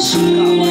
She